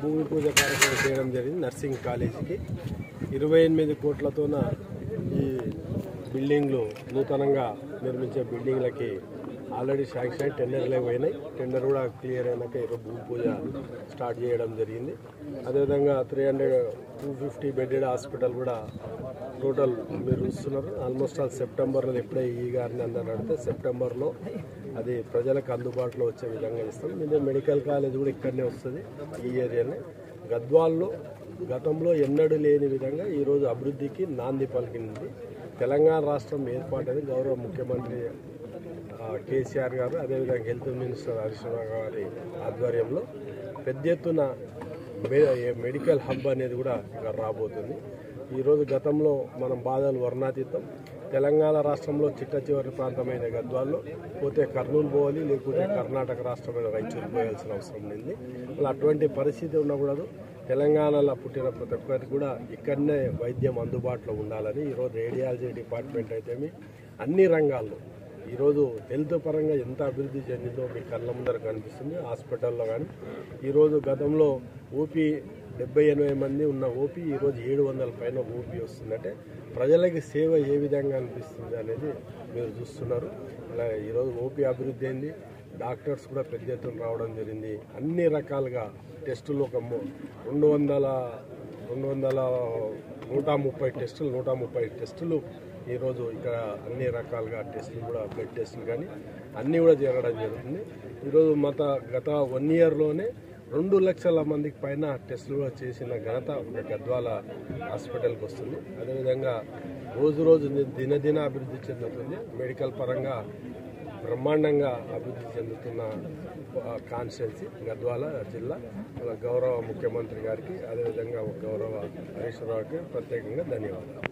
భూమి పూజ కార్యక్రమం చేయడం జరిగింది. నర్సింగ్ కాలేజీకి. ఇరవై ఎనిమిది కోట్లతోన బిల్డింగ్లు నూతనంగా నిర్మించే బిల్డింగ్లకి ఆల్రెడీ శాంక్షన్ అయి టెండర్లే పోయినాయి. టెండర్ కూడా క్లియర్ అయినాక ఈరోజు భూమి పూజ స్టార్ట్ చేయడం జరిగింది. అదేవిధంగా three hundred two fifty bedded hospital కూడా టోటల్ మీరు చూస్తున్నారు. ఆల్మోస్ట్ ఆల్ సెప్టెంబర్లో ఎప్పుడే ఈ గారిని అందరూ అడిగితే సెప్టెంబర్లో అది ప్రజలకు అందుబాటులో వచ్చే విధంగా ఇస్తాం ఇదే మెడికల్ కాలేజ్ కూడా ఇక్కడనే వస్తుంది ఈ ఏరియానే గద్వాల్లో గతంలో ఎన్నడూ లేని విధంగా ఈరోజు అభివృద్ధికి నాంది పలికింది. తెలంగాణ రాష్ట్రం ఏర్పాటని గౌరవ ముఖ్యమంత్రి కేసీఆర్ గారు అదేవిధంగా హెల్త్ మినిస్టర్ హరీష్ గారి ఆధ్వర్యంలో పెద్ద ఎత్తున మె- మెడికల్ హబ్ అనేది కూడా ఇక్కడ రాబోతుంది. ఈరోజు గతంలో మనం బాధలు వర్ణాతీతం. తెలంగాణ రాష్ట్రంలో చిట్ట చివరి ప్రాంతమైన గద్వాల్లో పోతే కర్నూలు పోవాలి లేకుంటే కర్ణాటక రాష్ట్రమైన రైచూరు పోయాల్సిన అవసరం ఉంది. అలా అటువంటి పరిస్థితి ఉండకూడదు. తెలంగాణలో పుట్టిన ప్రతి ఒక్కరికి కూడా ఇక్కడనే వైద్యం అందుబాటులో ఉండాలని ఈరోజు రేడియాలజీ డిపార్ట్మెంట్ అయితేమి అన్ని రంగాల్లో ఈరోజు హెల్త్ పరంగా ఎంత అభివృద్ధి చెందిందో మీ కళ్ళ ముందర కనిపిస్తుంది. హాస్పిటల్లో కానీ ఈరోజు గతంలో ఓపీ డెబ్బై ఎనభై మంది ఉన్న ఓపీ ఈరోజు ఏడు వందల పైన ఓపీ వస్తుందంటే ప్రజలకి సేవ ఏ విధంగా అనిపిస్తుంది అనేది మీరు చూస్తున్నారు. అలా ఈరోజు ఓపీ అభివృద్ధి అయింది. డాక్టర్స్ కూడా పెద్ద ఎత్తున రావడం జరిగింది. అన్ని రకాలుగా టెస్టులు ఒక రెండు వందల రెండు వందల నూట ముప్పై టెస్టులు నూట ముప్పై టెస్టులు. ఈరోజు ఇక్కడ అన్ని రకాలుగా టెస్టులు కూడా బ్లడ్ టెస్టులు కానీ అన్నీ కూడా జరగడం జరుగుతుంది. ఈరోజు మత గత వన్ ఇయర్లోనే రెండు లక్షల మందికి పైన టెస్టులు కూడా చేసిన ఘనత ఒక గద్వాల హాస్పిటల్కి వస్తుంది. అదేవిధంగా రోజు రోజు దినదిన అభివృద్ధి చెందుతుంది. మెడికల్ పరంగా బ్రహ్మాండంగా అభివృద్ధి చెందుతున్న కాన్స్టిట్యున్సీ గద్వాల జిల్లా. గౌరవ ముఖ్యమంత్రి గారికి అదేవిధంగా గౌరవ హరీశ్వరరావుకి ప్రత్యేకంగా ధన్యవాదాలు.